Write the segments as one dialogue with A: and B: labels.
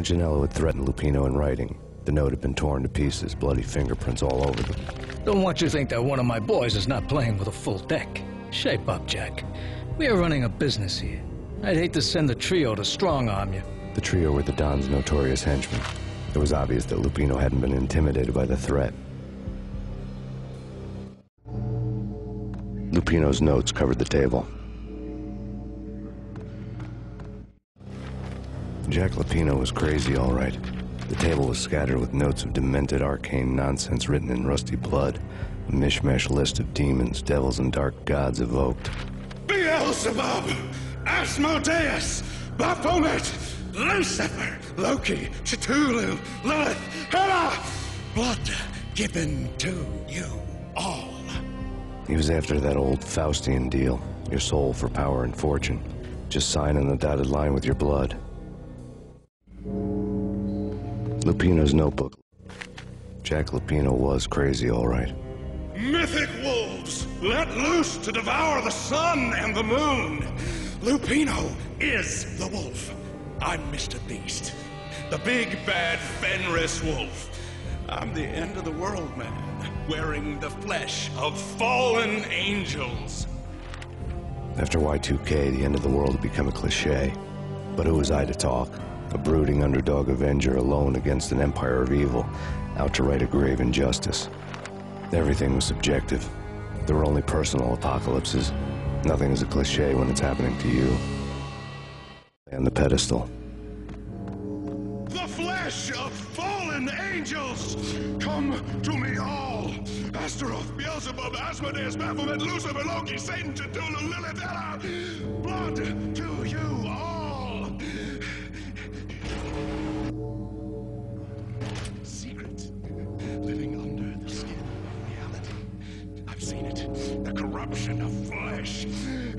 A: Punchinello had threatened Lupino in writing. The note had been torn to pieces, bloody fingerprints all over them.
B: Don't want you to think that one of my boys is not playing with a full deck. Shape up, Jack. We are running a business here. I'd hate to send the trio to strong-arm you.
A: The trio were the Don's notorious henchmen. It was obvious that Lupino hadn't been intimidated by the threat. Lupino's notes covered the table. Jack Lupino was crazy, all right. The table was scattered with notes of demented arcane nonsense written in rusty blood. A mishmash list of demons, devils, and dark gods evoked.
C: Beelzebub, Asmodeus, Baphomet, Lucifer, Loki, Cthulhu, Lilith, Hela! Blood given to you all.
A: He was after that old Faustian deal. Your soul for power and fortune. Just sign on the dotted line with your blood. Lupino's notebook. Jack Lupino was crazy, all right.
C: Mythic wolves, let loose to devour the sun and the moon. Lupino is the wolf. I'm Mr. Beast, the big bad Fenris wolf. I'm the end of the world man, wearing the flesh of fallen angels.
A: After Y2K, the end of the world had become a cliche. But who was I to talk? A brooding underdog avenger alone against an empire of evil, out to right a grave injustice. Everything was subjective. There were only personal apocalypses. Nothing is a cliche when it's happening to you. And the pedestal.
C: The flesh of fallen angels! Come to me all! Astaroth, Beelzebub, Asmodeus, Baphomet, Lucifer, Loki, Satan, Cthulhu, Lilith, Hela! Blood to corruption of flesh.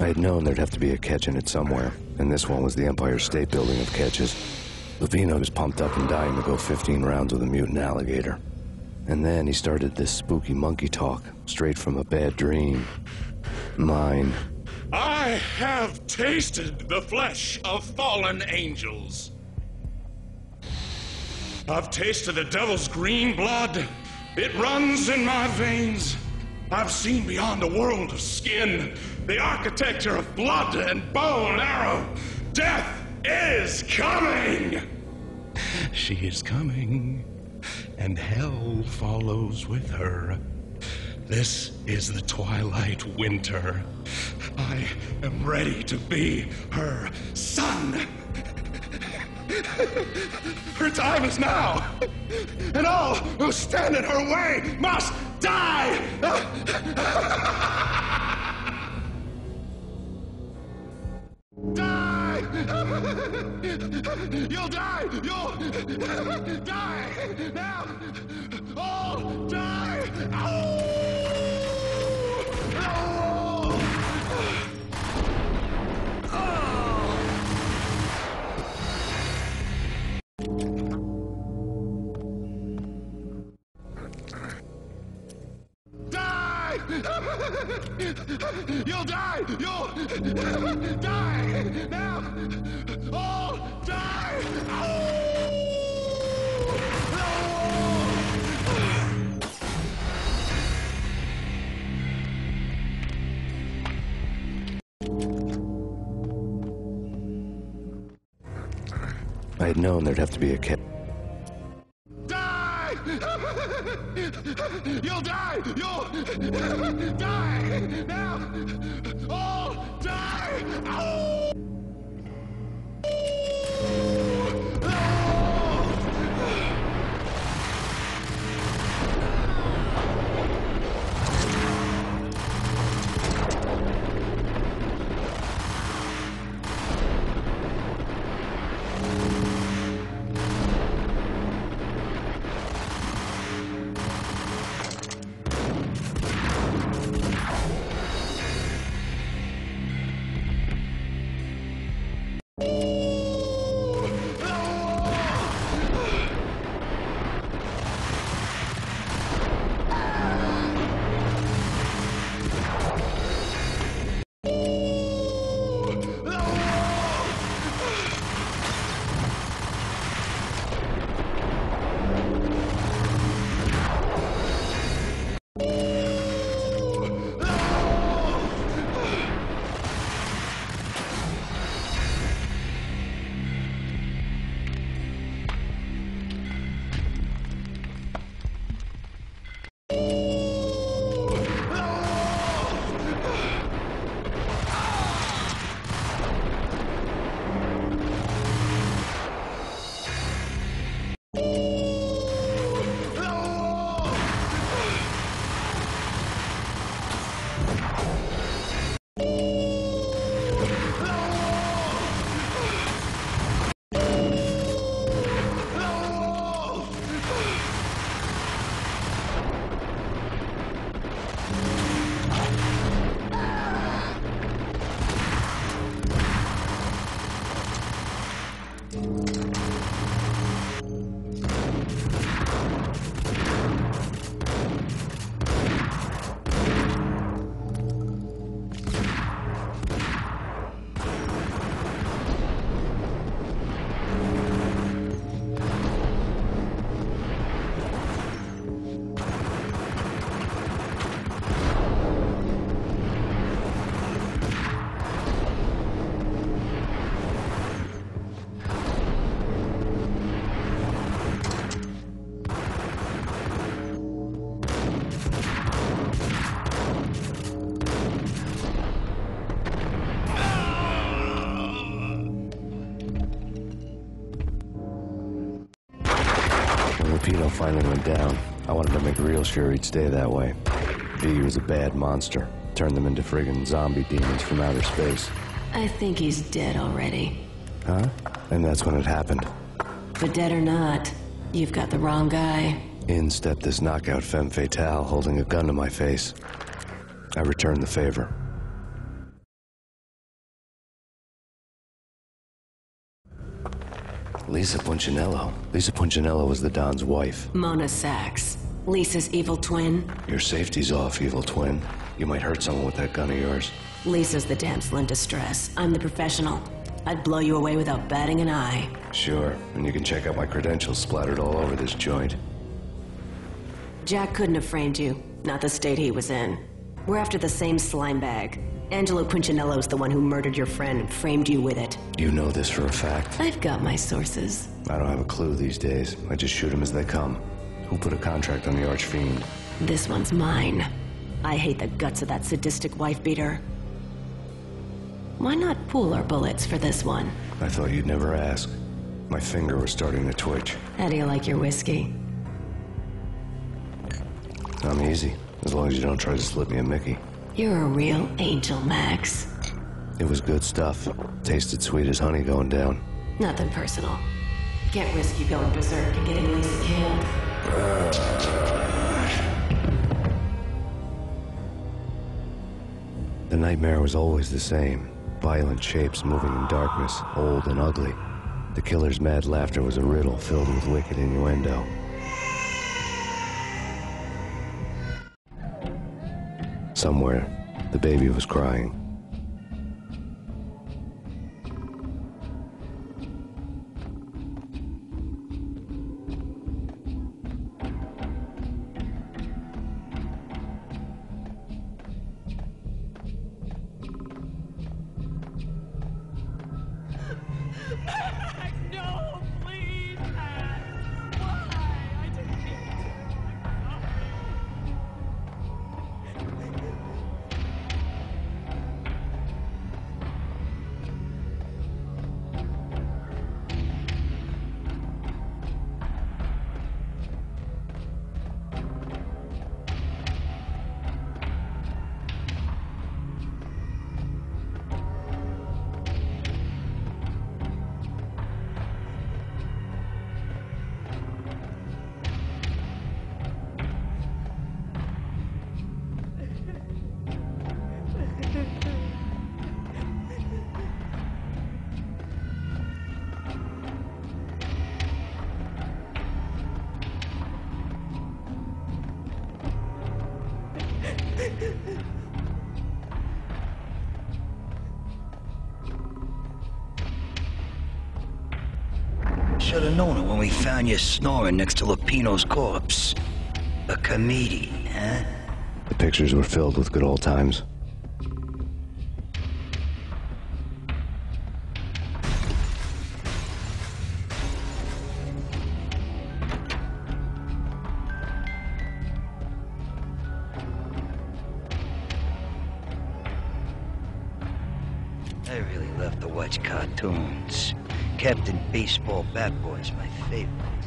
C: I
A: had known there'd have to be a catch in it somewhere, and this one was the Empire State Building of catches. Lupino was pumped up and dying to go 15 rounds with a mutant alligator. And then he started this spooky monkey talk, straight from a bad dream. Mine.
C: I have tasted the flesh of fallen angels. I've tasted the devil's green blood. It runs in my veins. I've seen beyond the world of skin, the architecture of blood and bow and arrow. Death is coming! She is coming, and hell follows with her. This is the twilight winter. I am ready to be her son. Her time is now, and all who stand in her way must die! Die! You'll die! You'll die! Now! All die! Ow!
A: I had known there'd have to be a catch. Make real sure he'd stay that way. V was a bad monster, Turn them into friggin' zombie demons from outer space.
D: I think he's dead already.
A: Huh? And that's when it happened.
D: But dead or not, you've got the wrong guy.
A: In stepped this knockout femme fatale holding a gun to my face. I returned the favor. Lisa Punchinello. Lisa Punchinello was the Don's wife.
D: Mona Sax. Lisa's evil twin.
A: Your safety's off, evil twin. You might hurt someone with that gun of yours.
D: Lisa's the damsel in distress. I'm the professional. I'd blow you away without batting an eye.
A: Sure, and you can check out my credentials splattered all over this joint.
D: Jack couldn't have framed you. Not the state he was in. We're after the same slime bag. Angelo Punchinello's the one who murdered your friend and framed you with it.
A: You know this for a fact.
D: I've got my sources.
A: I don't have a clue these days. I just shoot 'em as they come. Who put a contract on the Archfiend?
D: This one's mine. I hate the guts of that sadistic wife beater. Why not pool our bullets for this one?
A: I thought you'd never ask. My finger was starting to twitch.
D: How do you like your whiskey?
A: I'm easy, as long as you don't try to slip me a Mickey.
D: You're a real angel, Max.
A: It was good stuff. Tasted sweet as honey going down.
D: Nothing personal. Can't risk you going berserk and getting Lisa killed.
A: The nightmare was always the same. Violent shapes moving in darkness, old and ugly. The killer's mad laughter was a riddle filled with wicked innuendo. Somewhere, the baby was crying.
E: Known it when we found you snoring next to Lupino's corpse. A comedian, huh?
A: The pictures were filled with good old times.
E: I really love to watch cartoons. Captain Baseball Bat Boy's my favorite.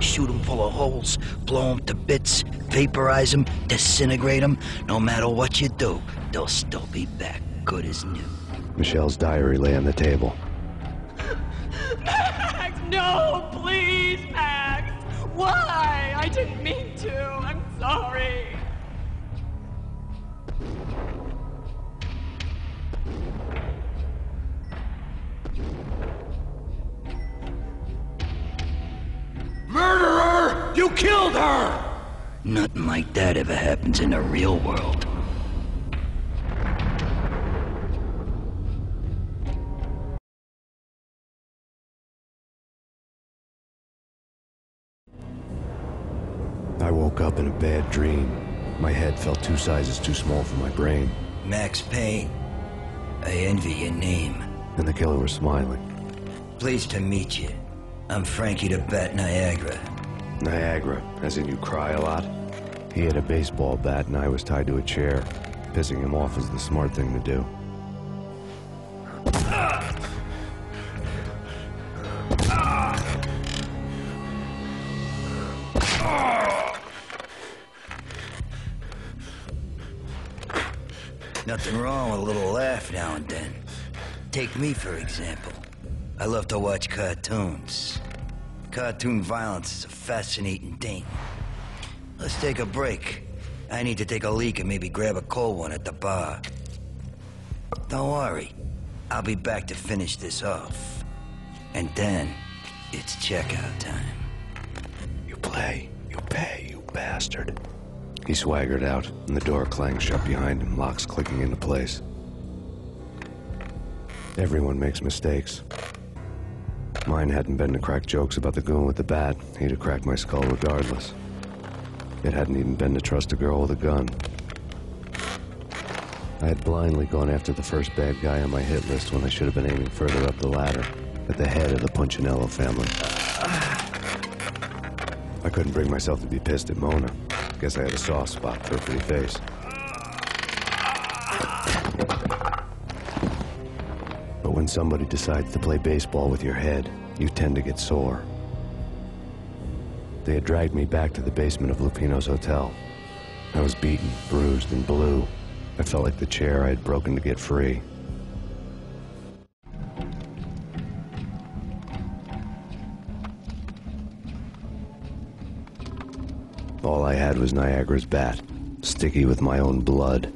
E: Shoot 'em full of holes, blow 'em to bits, vaporize 'em, disintegrate 'em. No matter what you do, they'll still be back good as new.
A: Michelle's diary lay on the table.
F: Max, no, please, Max. Why? I didn't mean to. I'm sorry.
C: You killed her!
E: Nothing like that ever happens in the real world.
A: I woke up in a bad dream. My head felt two sizes too small for my brain,
E: Max Payne, I envy your name.
A: and the killer was smiling.
E: Pleased to meet you. I'm Frankie the Bat Niagara.
A: Niagara, as in you cry a lot. He had a baseball bat and I was tied to a chair. Pissing him off was the smart thing to do.
E: Nothing wrong with a little laugh now and then. Take me, for example. I love to watch cartoons. Cartoon violence is a fascinating thing. Let's take a break. I need to take a leak and maybe grab a cold one at the bar. Don't worry. I'll be back to finish this off. And then, it's checkout time.
A: You play, you pay, you bastard. He swaggered out, and the door clanged shut behind him, locks clicking into place. Everyone makes mistakes. Mine hadn't been to crack jokes about the goon with the bat. He'd have cracked my skull regardless. It hadn't even been to trust a girl with a gun. I had blindly gone after the first bad guy on my hit list when I should have been aiming further up the ladder, at the head of the Punchinello family. I couldn't bring myself to be pissed at Mona. Guess I had a soft spot for pretty face. When somebody decides to play baseball with your head, you tend to get sore. They had dragged me back to the basement of Lupino's hotel. I was beaten, bruised, and blue. I felt like the chair I had broken to get free. All I had was Niagara's bat, sticky with my own blood.